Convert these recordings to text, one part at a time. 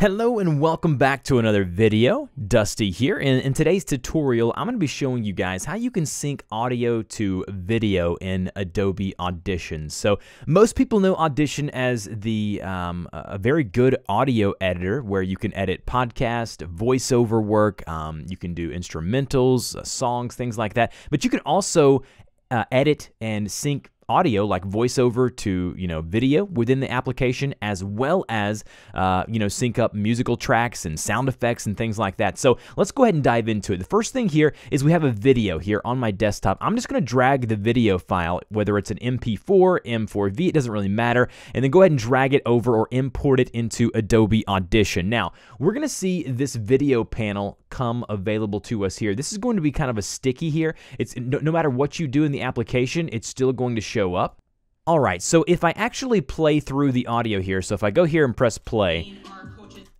Hello and welcome back to another video. Dusty here. And in today's tutorial, I'm going to be showing you guys how you can sync audio to video in Adobe Audition. So most people know Audition as the um, a very good audio editor where you can edit podcast, voiceover work, um, you can do instrumentals, uh, songs, things like that. But you can also uh, edit and sync audio like voiceover to you know video within the application as well as uh, you know sync up musical tracks and sound effects and things like that. So let's go ahead and dive into it. The first thing here is we have a video here on my desktop. I'm just going to drag the video file whether it's an mp4 m4v it doesn't really matter and then go ahead and drag it over or import it into Adobe Audition. Now we're going to see this video panel come available to us here. This is going to be kind of a sticky here. It's no, no matter what you do in the application it's still going to show show up. All right, so if I actually play through the audio here, so if I go here and press play,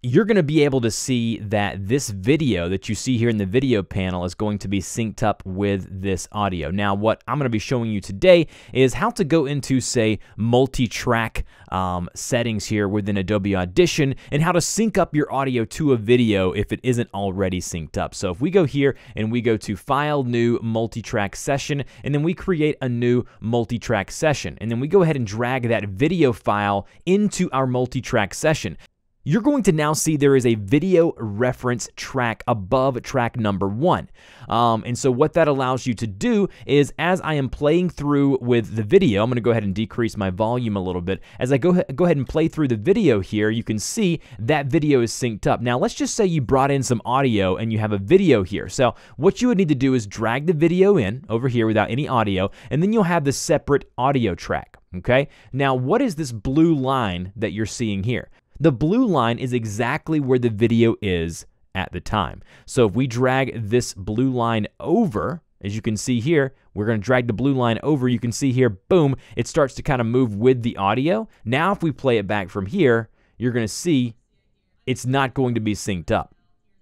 you're going to be able to see that this video that you see here in the video panel is going to be synced up with this audio. Now, what I'm going to be showing you today is how to go into, say, multi-track um, settings here within Adobe Audition and how to sync up your audio to a video if it isn't already synced up. So if we go here and we go to File, New, Multi-Track Session, and then we create a new multi-track session, and then we go ahead and drag that video file into our multi-track session you're going to now see there is a video reference track above track number one. Um, and so what that allows you to do is as I am playing through with the video, I'm going to go ahead and decrease my volume a little bit. As I go, go ahead and play through the video here, you can see that video is synced up. Now let's just say you brought in some audio and you have a video here. So what you would need to do is drag the video in over here without any audio, and then you'll have the separate audio track. Okay, now what is this blue line that you're seeing here? The blue line is exactly where the video is at the time. So if we drag this blue line over, as you can see here, we're going to drag the blue line over. You can see here, boom, it starts to kind of move with the audio. Now, if we play it back from here, you're going to see it's not going to be synced up.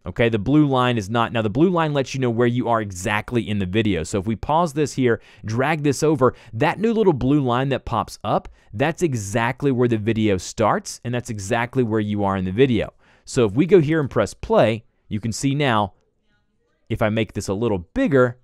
Okay, the blue line is not. Now, the blue line lets you know where you are exactly in the video. So if we pause this here, drag this over, that new little blue line that pops up, that's exactly where the video starts, and that's exactly where you are in the video. So if we go here and press play, you can see now, if I make this a little bigger,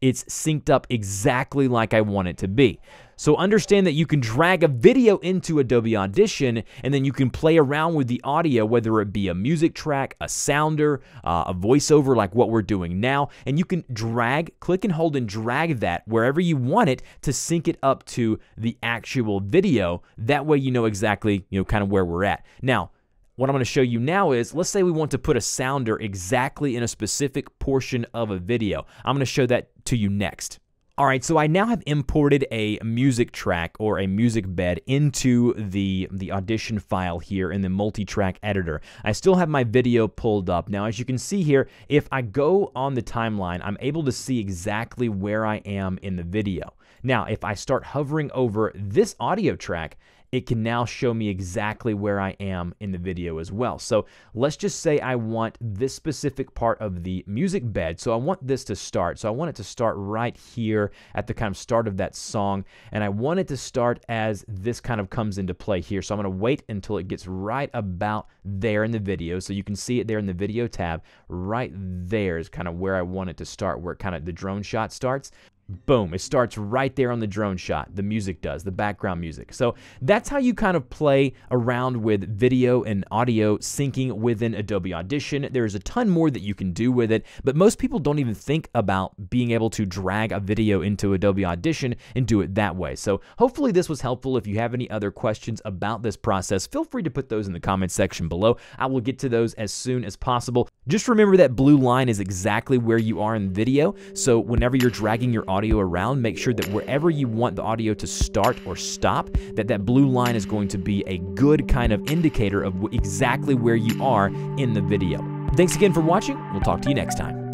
it's synced up exactly like I want it to be. So understand that you can drag a video into Adobe Audition and then you can play around with the audio, whether it be a music track, a sounder, uh, a voiceover like what we're doing now, and you can drag, click and hold and drag that wherever you want it to sync it up to the actual video. That way you know exactly, you know, kind of where we're at. Now, what I'm going to show you now is, let's say we want to put a sounder exactly in a specific portion of a video. I'm going to show that to you next. All right, so I now have imported a music track or a music bed into the, the audition file here in the multi-track editor. I still have my video pulled up. Now, as you can see here, if I go on the timeline, I'm able to see exactly where I am in the video. Now, if I start hovering over this audio track, it can now show me exactly where I am in the video as well. So let's just say I want this specific part of the music bed. So I want this to start. So I want it to start right here at the kind of start of that song. And I want it to start as this kind of comes into play here. So I'm going to wait until it gets right about there in the video. So you can see it there in the video tab. Right there is kind of where I want it to start, where kind of the drone shot starts boom, it starts right there on the drone shot. The music does, the background music. So that's how you kind of play around with video and audio syncing within Adobe Audition. There's a ton more that you can do with it, but most people don't even think about being able to drag a video into Adobe Audition and do it that way. So hopefully this was helpful. If you have any other questions about this process, feel free to put those in the comments section below. I will get to those as soon as possible. Just remember that blue line is exactly where you are in video. So whenever you're dragging your audio around, make sure that wherever you want the audio to start or stop, that that blue line is going to be a good kind of indicator of exactly where you are in the video. Thanks again for watching. We'll talk to you next time.